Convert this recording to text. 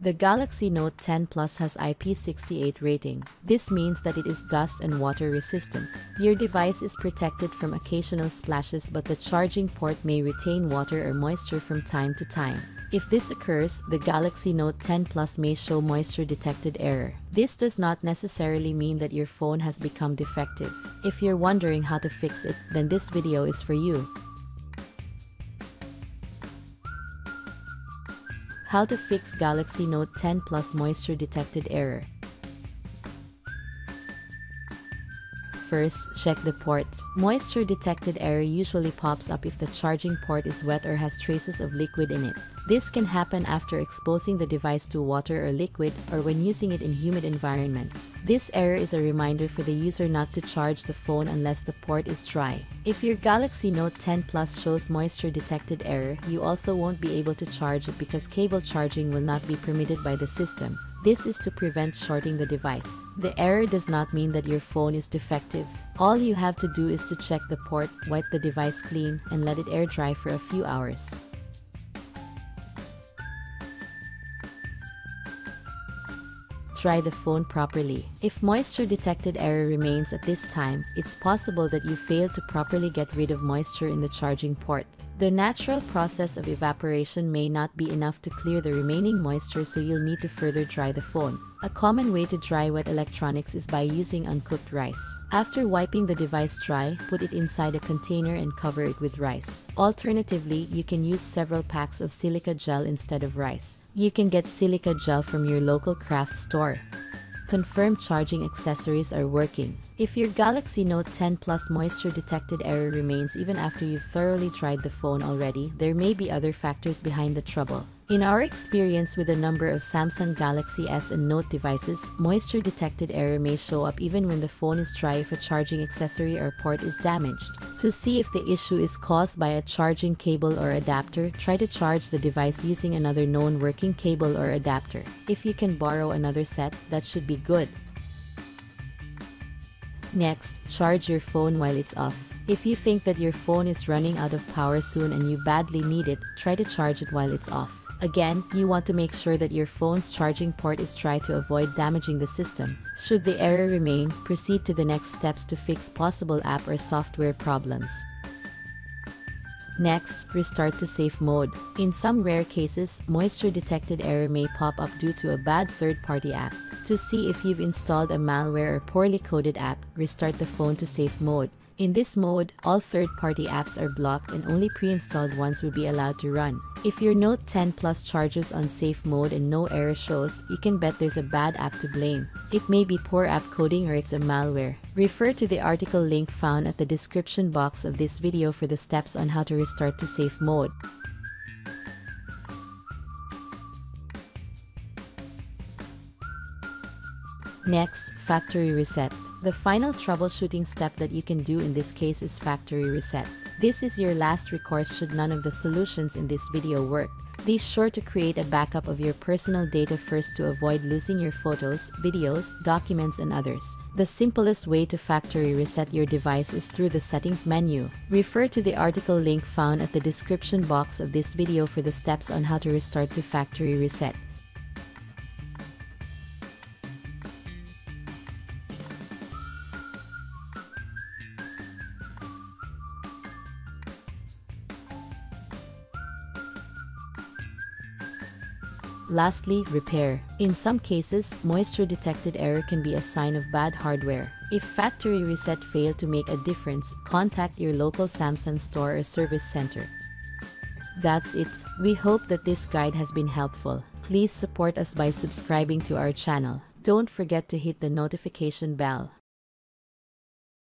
The Galaxy Note 10 Plus has IP68 rating. This means that it is dust and water resistant. Your device is protected from occasional splashes but the charging port may retain water or moisture from time to time. If this occurs, the Galaxy Note 10 Plus may show moisture detected error. This does not necessarily mean that your phone has become defective. If you're wondering how to fix it, then this video is for you. How to fix Galaxy Note 10 Plus moisture detected error. First, check the port. Moisture detected error usually pops up if the charging port is wet or has traces of liquid in it. This can happen after exposing the device to water or liquid or when using it in humid environments. This error is a reminder for the user not to charge the phone unless the port is dry. If your Galaxy Note 10 Plus shows moisture detected error, you also won't be able to charge it because cable charging will not be permitted by the system. This is to prevent shorting the device. The error does not mean that your phone is defective. All you have to do is to check the port, wipe the device clean, and let it air dry for a few hours. Try the phone properly. If moisture detected error remains at this time, it's possible that you failed to properly get rid of moisture in the charging port. The natural process of evaporation may not be enough to clear the remaining moisture so you'll need to further dry the phone. A common way to dry wet electronics is by using uncooked rice. After wiping the device dry, put it inside a container and cover it with rice. Alternatively, you can use several packs of silica gel instead of rice. You can get silica gel from your local craft store confirm charging accessories are working. If your Galaxy Note 10 Plus moisture detected error remains even after you've thoroughly tried the phone already, there may be other factors behind the trouble. In our experience with a number of Samsung Galaxy S and Note devices, moisture detected error may show up even when the phone is dry if a charging accessory or port is damaged. To see if the issue is caused by a charging cable or adapter, try to charge the device using another known working cable or adapter. If you can borrow another set, that should be good. Next, charge your phone while it's off. If you think that your phone is running out of power soon and you badly need it, try to charge it while it's off. Again, you want to make sure that your phone's charging port is dry to avoid damaging the system. Should the error remain, proceed to the next steps to fix possible app or software problems. Next, restart to safe mode. In some rare cases, moisture detected error may pop up due to a bad third-party app. To see if you've installed a malware or poorly coded app, restart the phone to safe mode. In this mode, all third-party apps are blocked and only pre-installed ones will be allowed to run. If your Note 10 Plus charges on safe mode and no error shows, you can bet there's a bad app to blame. It may be poor app coding or it's a malware. Refer to the article link found at the description box of this video for the steps on how to restart to safe mode. Next, factory reset. The final troubleshooting step that you can do in this case is factory reset. This is your last recourse should none of the solutions in this video work. Be sure to create a backup of your personal data first to avoid losing your photos, videos, documents, and others. The simplest way to factory reset your device is through the settings menu. Refer to the article link found at the description box of this video for the steps on how to restart to factory reset. Lastly, repair. In some cases, moisture detected error can be a sign of bad hardware. If factory reset failed to make a difference, contact your local Samsung store or service center. That's it. We hope that this guide has been helpful. Please support us by subscribing to our channel. Don't forget to hit the notification bell.